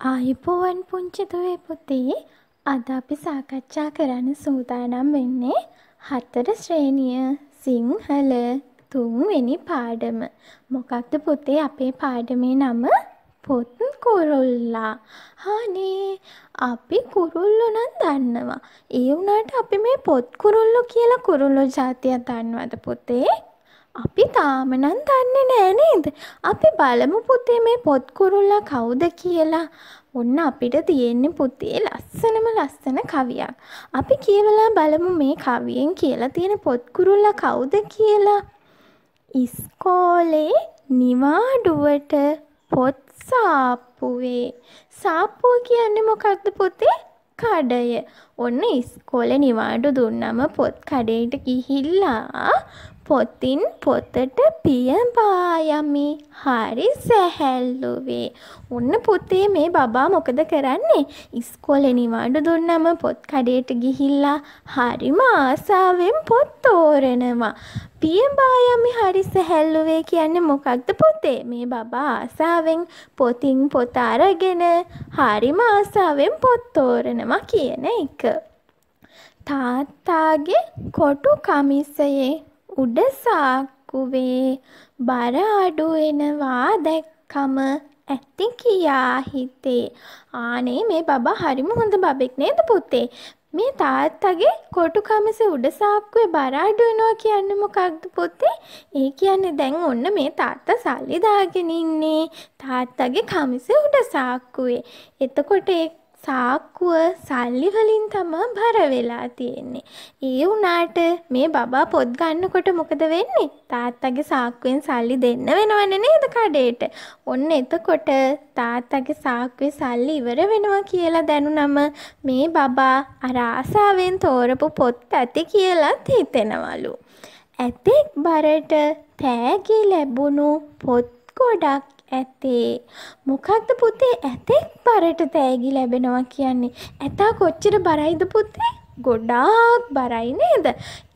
ආයුබෝවන් පුංචි දුවේ පුතේ අද අපි සාකච්ඡා කරන්න සූදානම් වෙන්නේ හතර ශ්‍රේණිය සිංහල තුන්වෙනි පාඩම. මොකක්ද පුතේ අපේ පාඩමේ නම? පොත් කුරුල්ලා. අනේ අපි කුරුල්ලෝ නම් දන්නවා. ඒ වුණාට අපි මේ පොත් කුරුල්ලෝ කියලා කුරුල්ලෝ ජාතියක් දන්නවද පුතේ? අපි තාම නම් දන්නේ නෑ නේද? අපි බලමු පුතේ මේ පොත් කුරුල්ලා කවුද කියලා. ඔන්න අපිට තියෙන්නේ පුතේ ලස්සනම ලස්සන කවියක්. අපි කියවලා බලමු මේ කවියෙන් කියලා තියෙන පොත් කුරුල්ලා කවුද කියලා. ඉස්කෝලේ නිවාඩුවට පොත් සාප්පුවේ. සාප්පුව කියන්නේ මොකක්ද පුතේ? කඩය. ඔන්න ඉස්කෝලේ නිවාඩු දුන්නම පොත් කඩේට ගිහිල්ලා පොතින් පොතට පියඹා යමි හරි සැහැල්ලුවේ. ඔන්න පුතේ මේ බබා මොකද කරන්නේ? ඉස්කෝලේ නිවාඩු දුන්නම පොත් කඩේට ගිහිල්ලා හරිම ආසාවෙන් පොත් තෝරනවා. පියඹා යමි හරි සැහැල්ලුවේ කියන්නේ මොකක්ද පුතේ? මේ බබා ආසාවෙන් පොතින් පොත අරගෙන හරිම ආසාවෙන් පොත් තෝරනවා කියන එක. තාත්තාගේ කොටු කමිසයේ උඩ සාක්කුවේ බර අඩු වෙනවා දැක්කම ඇති කියා හිතේ. ආනේ මේ බබා හරිම හොඳ බබෙක් නේද පුතේ? මේ තාත්තගේ කොටු කමිසේ උඩ සාක්කුවේ බර අඩු වෙනවා කියන්නේ මොකක්ද පුතේ? ඒ කියන්නේ දැන් ඔන්න මේ තාත්තා සල්ලි දාගෙන ඉන්නේ තාත්තගේ කමිසේ උඩ සාක්කුවේ. එතකොට ඒ සාක්කුව සල්ලි වලින් තමා බර වෙලා තියෙන්නේ. ඒ වුණාට මේ බබා පොත් ගන්නකොට මොකද වෙන්නේ? තාත්තගේ සාක්කුවෙන් සල්ලි දෙන්න වෙනවනේ නේද කඩේට. ඔන්න එතකොට තාත්තගේ සාක්කුවේ සල්ලි ඉවර වෙනවා කියලා දැනුනම මේ බබා අර ආසාවෙන් තෝරපු පොත් ඇති කියලාත් හිතෙනවලු. ඇතෙක් බරට තෑගි ලැබුණු පොත් ගොඩක් ඇතේ. මොකක්ද පුතේ ඇතෙක් බරට තෑගි ලැබෙනවා කියන්නේ? ඇතා කොච්චර බරයිද පුතේ? ගොඩාක් බරයි නේද?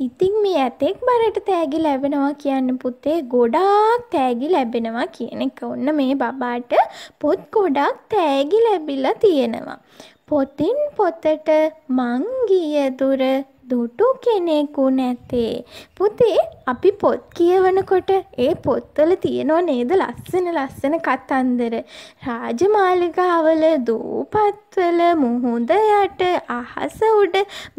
ඉතින් මේ ඇතෙක් බරට තෑගි ලැබෙනවා කියන්නේ පුතේ ගොඩාක් තෑගි ලැබෙනවා කියන එක. ඔන්න මේ බබාට පොත් ගොඩක් තෑගි ලැබිලා තියෙනවා. පොතින් පොතට මං ගිය දුර දුටු කෙනෙකු නැතේ. පුතේ අපි පොත් කියවනකොට ඒ පොත්වල තියෙනව නේද ලස්සන ලස්සන කතන්දර. රාජමාලිගාවල දූපත්වල මුහුද යට අහස උඩ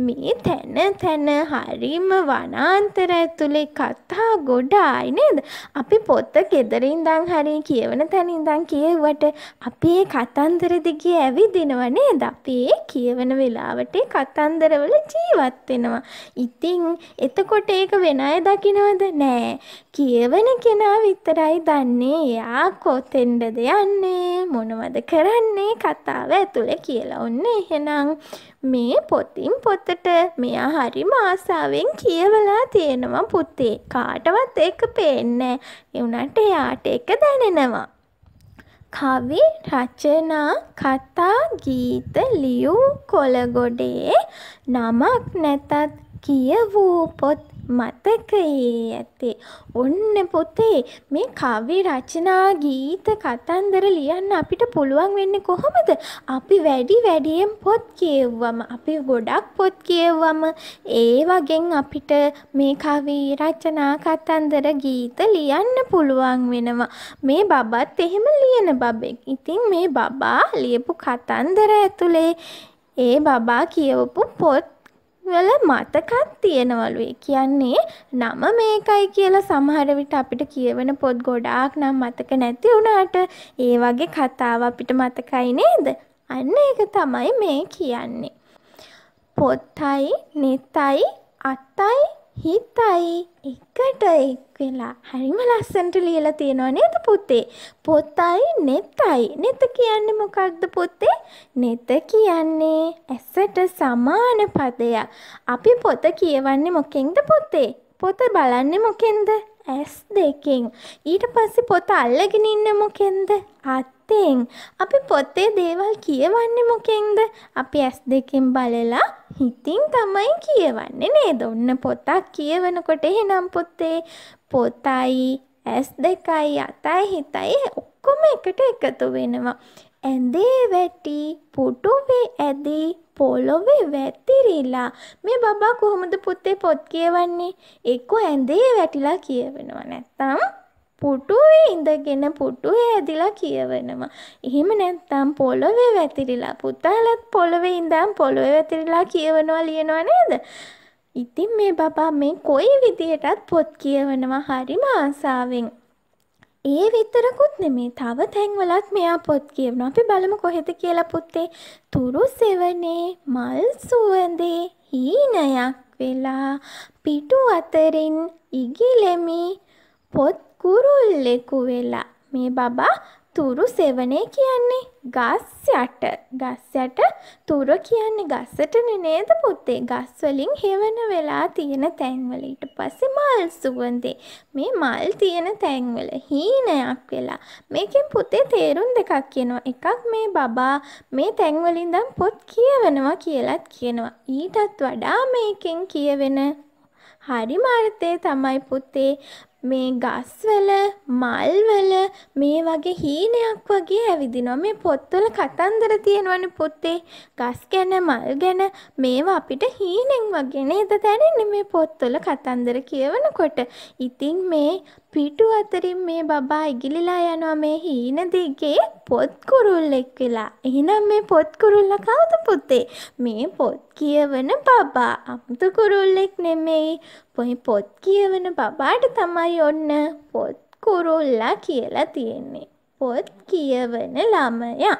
මේ තැන තැන හරිම වනාන්තර ඇතුලේ කතා ගොඩායි නේද? අපි පොත ගෙදර ඉඳන් හරි කියවන තැන ඉඳන් කියෙව්වට අපි ඒ කතන්දර දිගේ ඇවිදිනව නේද? අපි ඒ කියවන වෙලාවට කතන්දරවල ජීවත් වෙනවා. ඉතින් එතකොට ඒක වෙන අය දකිනවද? නෑ. කියවන කෙනා විතරයි දන්නේ එයා කොතෙන්ද යන්නේ මොනවද කරන්නේ කතාව ඇතුලේ කියලා. ඔන්න එහෙනම් මේ පොතින් පොතට මෙයා හරිම ආසාවෙන් කියවලා තියෙනවා පුතේ. කාටවත් ඒක පේන්නේ නෑ. ඒ උනාට එයාට ඒක දැනෙනවා. කවි රචනා කතා ගීත ලියූ කොළගොඩේ නමක් නැතත් කියවූ පොත් මතකයේ ඇත්තේ. ඔන්න පුතේ මේ කවි රචනා ගීත කතන්දර ලියන්න අපිට පුළුවන් වෙන්නේ කොහොමද? අපි වැඩි වැඩියෙන් පොත් කියවුවම අපි ගොඩක් පොත් කියවුවම ඒ වගෙන් අපිට මේ කවි රචනා කතන්දර ගීත ලියන්න පුළුවන් වෙනවා. මේ බබත් එහෙම ලියන බබෙක්. ඉතින් මේ බබා ලියපු කතන්දර ඇතුලේ ඒ බබා කියවපු පොත් වල මතකත් තියෙනවලු. ඒ කියන්නේ නම මේකයි කියලා සමහර විට අපිට කියවන පොත් ගොඩාක් නම් මතක නැති වුණාට ඒ වගේ කතාව අපිට මතකයි නේද? අන්න ඒක තමයි මේ කියන්නේ. පොතයි නෙතයි අතයි හිතයි එකට එක් වෙලා හරිම ලස්සනට ලියලා තියෙනවා නේද පුතේ? පොතයි නෙතයි. නෙත කියන්නේ මොකක්ද පුතේ? නෙත කියන්නේ ඇසට සමාන පදයක්. අපි පොත කියවන්නේ මොකෙන්ද පුතේ? පොත බලන්නේ මොකෙන්ද? ඇස් දෙකෙන්. ඊට පස්සේ පොත අල්ලගෙන ඉන්නේ මොකෙන්ද? අත් අර්ථයෙන්. අපි පොතේ දේවල් කියවන්නේ මොකෙන්ද? අපි ඇස් දෙකෙන් බලලා හිතින් තමයි කියවන්නේ නේද? ඔන්න පොතක් කියවනකොට එහෙනම් පොතේ පොතයි ඇස් දෙකයි අතයි හිතයි ඔක්කොම එකට එකතු වෙනවා. ඇඳේ වැටි පුටුවේ ඇදී පොළොවේ වැතිරිලා මේ බබා කොහොමද පුතේ පොත් කියවන්නේ එක්කෝ ඇඳේ වැටිලා කියවෙනවා නැත්තම් පුටුවේ ඉඳගෙන පුටුවේ ඇදිලා කියවනවා. එහෙම නැත්තම් පොළොවේ වැතිරිලා පුතාලත් පොළොවේ ඉඳන් පොළොවේ වැතිරිලා කියවනවා ලියනවා නේද? ඉතින් මේ බබා මේ කොයි විදියටත් පොත් කියවනවා හරිම ආසාවෙන්. ඒ විතරකුත් නෙමේ තව තැන්වලත් මෙයා පොත් කියවනවා. අපි බලමු කොහෙද කියලා පුතේ. තුරු සෙවනේ මල් සුවඳේ හීනයක් වෙලා පිටු අතරින් ඉගිලෙමි පොත් කුරුල්ලෙකු වෙලා. මේ බබා තුරු සෙවනේ කියන්නේ ගස් යට. ගස් යට තුර කියන්නේ ගසටනේ නේද පුතේ? ගස් වලින් හෙවන වෙලා තියෙන තැන්වල ඊට පස්සේ මල් සුවඳේ. මේ මල් තියෙන තැන්වල හීනයක් වෙලා. මේකෙන් පුතේ තේරුම් දෙකක් කියනවා. එකක් මේ බබා මේ තැන්වලින් දැන් පොත් කියවනවා කියලාත් කියනවා. ඊටත් වඩා මේකෙන් කියවෙන හරිම අර්ථය තමයි පුතේ මේ ගස්වල මල්වල මේ වගේ හීනයක් වගේ ඇවිදිනවා. මේ පොත්වල කතන්දර තියෙනවනේ පොතේ. ගස් ගැන මල් ගැන මේවා අපිට හීනෙන් වගේ නේද දැනෙන්නේ මේ පොත්වල කතන්දර කියවනකොට. ඉතින් මේ පිටු අතරින් මේ බබා ඉගිලිලා යනවා මේ හීන දිගේ පොත් කුරුල්ලෙක් වෙලා. එහෙනම් මේ පොත් කුරුල්ලා කවුද පුතේ? මේ පොත් කියවන බබා. අමුතු කුරුල්ලෙක් නෙමෙයි. පොයි පොත් කියවන බබාට තමයි ඔන්න පොත් කුරුල්ලා කියලා තියෙන්නේ. පොත් කියවන ළමයා.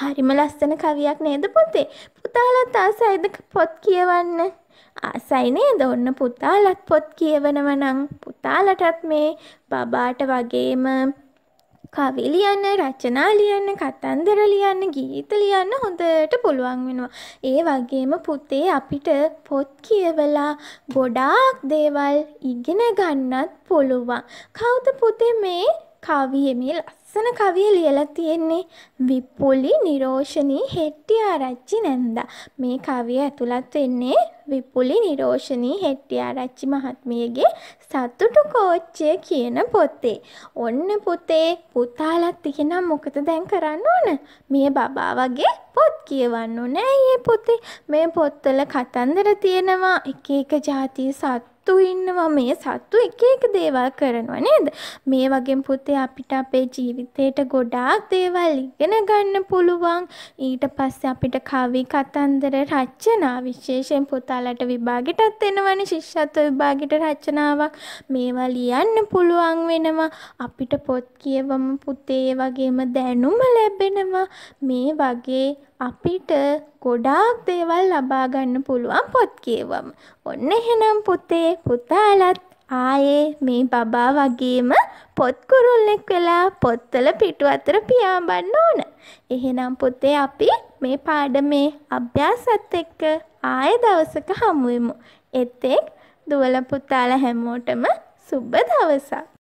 හරිම ලස්සන කවියක් නේද පුතේ? පුතාලත් ආසයිද පොත් කියවන්න? ආසයි නේද ඔන්න පුතාලත් පොත් කියවනව නම් පුතාලටත් මේ බබාට වගේම කවි ලියන්න රචනා ලියන්න කතන්දර ලියන්න ගීත ලියන්න හොඳට පුළුවන් වෙනවා. ඒ වගේම පුතේ අපිට පොත් කියවලා ගොඩාක් දේවල් ඉගෙන ගන්නත් පුළුවන්. කවුද පුතේ මේ කවිය මේ ලස්සන කවිය ලියලා තියෙන්නේ විප්පුලි නිරෝෂණී හෙට්ටිආරච්චි නැන්දා. මේ කවිය ඇතුළත් වෙන්නේ විපුලි නිරෝෂණී හෙට්ටිආරච්චි මහත්මියගේ සතුටු කෝච්චය කියන පොතේ. ඔන්න පුතේ පුතාලත් එහෙනම් මොකද දැන් කරන්න ඕන? මේ බබා වගේ පොත් කියවන්න ඕනේ. ඇයි පොතේ මේ පොත්වල කතන්දර තියෙනවා එක එක જાතිය සත් සත්තු ඉන්නවා මේ සත්තු එක එක දේවල් කරනවා නේද? මේ වගේ පුතේ අපිට අපේ ජීවිතේට ගොඩාක් දේවල් ඉගෙන ගන්න පුළුවන්. ඊට පස්සේ අපිට කවි කතන්දර රචනා විශේෂයෙන් පුතාලට විභාගෙටත් එනවනේ ශිෂ්‍යත්ව විභාගෙට රචනාවක්. මේවා ලියන්න පුළුවන් වෙනවා. අපිට පොත් කියවම පුතේ වගේම දැනුම ලැබෙනවා. මේ වගේ අපිට ගොඩාක් දේවල් ලබා ගන්න පුළුවන් පොත් කියවම. ඔන්න එහෙනම් පුතේ පුතාලත් ආයේ මේ බබා වගේම පොත් කුරුල්ලෙක් වෙලා පොත්වල පිටු අතර පියාඹන්න ඕන. එහෙනම් පුතේ අපි මේ පාඩමේ අභ්‍යාසත් එක්ක ආයේ දවසක හමු වෙමු. එතෙක් දුවල පුතාලා හැමෝටම සුබ දවසක්.